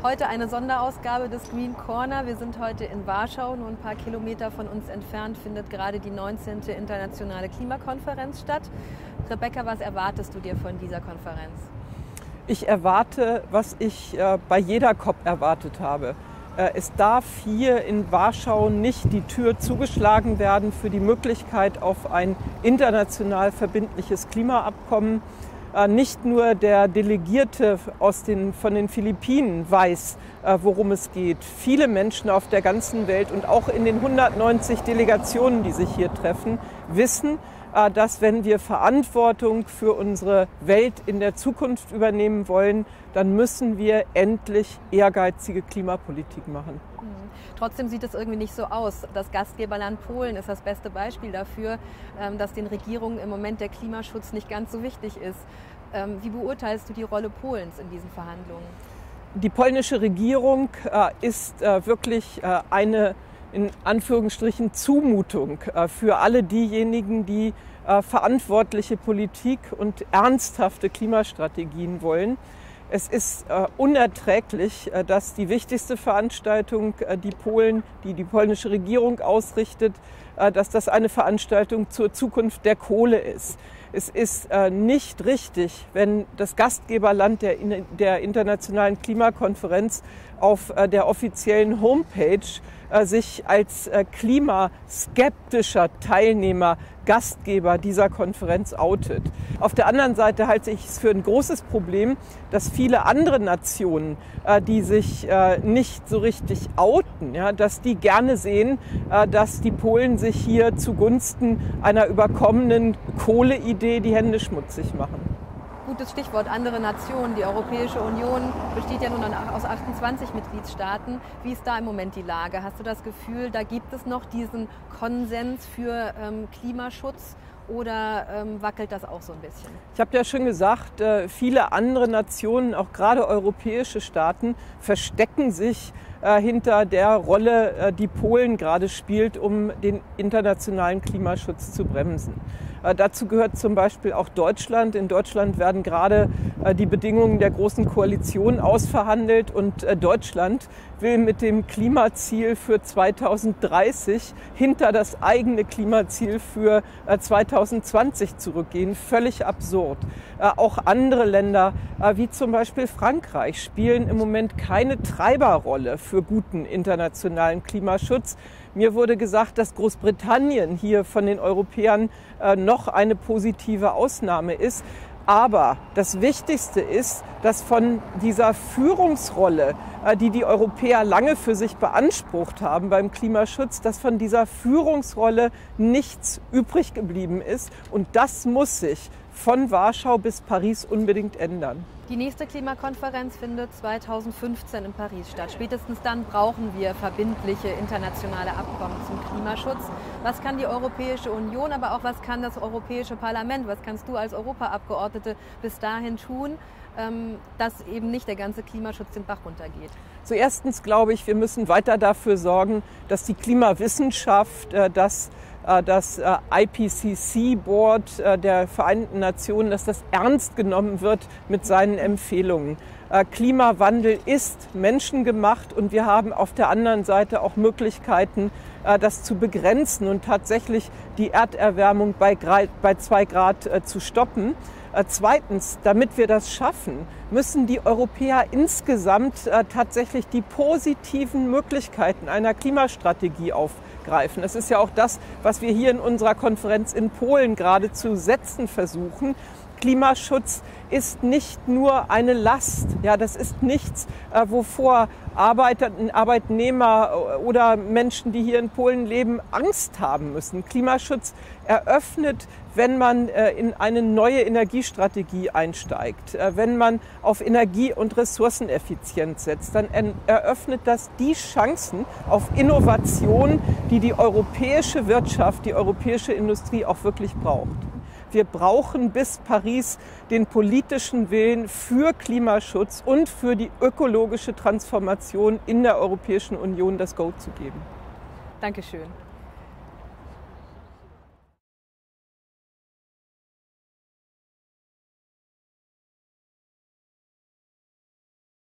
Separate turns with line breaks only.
Heute eine Sonderausgabe des Green Corner. Wir sind heute in Warschau, nur ein paar Kilometer von uns entfernt findet gerade die 19. internationale Klimakonferenz statt. Rebecca, was erwartest du dir von dieser Konferenz?
Ich erwarte, was ich äh, bei jeder COP erwartet habe. Äh, es darf hier in Warschau nicht die Tür zugeschlagen werden für die Möglichkeit auf ein international verbindliches Klimaabkommen. Äh, nicht nur der Delegierte aus den, von den Philippinen weiß, äh, worum es geht. Viele Menschen auf der ganzen Welt und auch in den 190 Delegationen, die sich hier treffen, wissen, dass wenn wir Verantwortung für unsere Welt in der Zukunft übernehmen wollen, dann müssen wir endlich ehrgeizige Klimapolitik machen.
Trotzdem sieht es irgendwie nicht so aus. Das Gastgeberland Polen ist das beste Beispiel dafür, ähm, dass den Regierungen im Moment der Klimaschutz nicht ganz so wichtig ist. Ähm, wie beurteilst du die Rolle Polens in diesen Verhandlungen?
Die polnische Regierung äh, ist äh, wirklich äh, eine in Anführungsstrichen Zumutung für alle diejenigen, die verantwortliche Politik und ernsthafte Klimastrategien wollen. Es ist äh, unerträglich, äh, dass die wichtigste Veranstaltung, äh, die Polen, die die polnische Regierung ausrichtet, dass das eine Veranstaltung zur Zukunft der Kohle ist. Es ist äh, nicht richtig, wenn das Gastgeberland der, der internationalen Klimakonferenz auf äh, der offiziellen Homepage äh, sich als klimaskeptischer Teilnehmer, Gastgeber dieser Konferenz outet. Auf der anderen Seite halte ich es für ein großes Problem, dass viele andere Nationen, die sich nicht so richtig outen, dass die gerne sehen, dass die Polen sich hier zugunsten einer überkommenen Kohleidee die Hände schmutzig machen
gutes Stichwort, andere Nationen. Die Europäische Union besteht ja nun aus 28 Mitgliedstaaten. Wie ist da im Moment die Lage? Hast du das Gefühl, da gibt es noch diesen Konsens für ähm, Klimaschutz? Oder ähm, wackelt das auch so ein bisschen?
Ich habe ja schon gesagt, äh, viele andere Nationen, auch gerade europäische Staaten, verstecken sich äh, hinter der Rolle, äh, die Polen gerade spielt, um den internationalen Klimaschutz zu bremsen. Äh, dazu gehört zum Beispiel auch Deutschland. In Deutschland werden gerade äh, die Bedingungen der Großen Koalition ausverhandelt und äh, Deutschland will mit dem Klimaziel für 2030 hinter das eigene Klimaziel für 2020 zurückgehen. Völlig absurd. Auch andere Länder wie zum Beispiel Frankreich spielen im Moment keine Treiberrolle für guten internationalen Klimaschutz. Mir wurde gesagt, dass Großbritannien hier von den Europäern noch eine positive Ausnahme ist. Aber das Wichtigste ist, dass von dieser Führungsrolle, äh, die die Europäer lange für sich beansprucht haben beim Klimaschutz, dass von dieser Führungsrolle nichts übrig geblieben ist. Und das muss sich von Warschau bis Paris unbedingt ändern.
Die nächste Klimakonferenz findet 2015 in Paris statt. Spätestens dann brauchen wir verbindliche internationale Abkommen zum Klimaschutz. Was kann die Europäische Union, aber auch was kann das Europäische Parlament, was kannst du als Europaabgeordnete bis dahin tun, ähm, dass eben nicht der ganze Klimaschutz den Bach runtergeht?
So erstens glaube ich, wir müssen weiter dafür sorgen, dass die Klimawissenschaft, äh, dass das äh, IPCC-Board äh, der Vereinten Nationen, dass das ernst genommen wird mit seinen Empfehlungen. Klimawandel ist menschengemacht und wir haben auf der anderen Seite auch Möglichkeiten, das zu begrenzen und tatsächlich die Erderwärmung bei zwei Grad zu stoppen. Zweitens, damit wir das schaffen, müssen die Europäer insgesamt tatsächlich die positiven Möglichkeiten einer Klimastrategie aufbauen greifen. Das ist ja auch das, was wir hier in unserer Konferenz in Polen gerade zu setzen versuchen. Klimaschutz ist nicht nur eine Last. Ja, das ist nichts, äh, wovor Arbeiter, Arbeitnehmer oder Menschen, die hier in Polen leben, Angst haben müssen. Klimaschutz eröffnet, wenn man äh, in eine neue Energiestrategie einsteigt, äh, wenn man auf Energie- und Ressourceneffizienz setzt, dann eröffnet das die Chancen auf Innovation, die die europäische Wirtschaft, die europäische Industrie auch wirklich braucht. Wir brauchen bis Paris den politischen Willen für Klimaschutz und für die ökologische Transformation in der Europäischen Union das Go zu geben.
Dankeschön.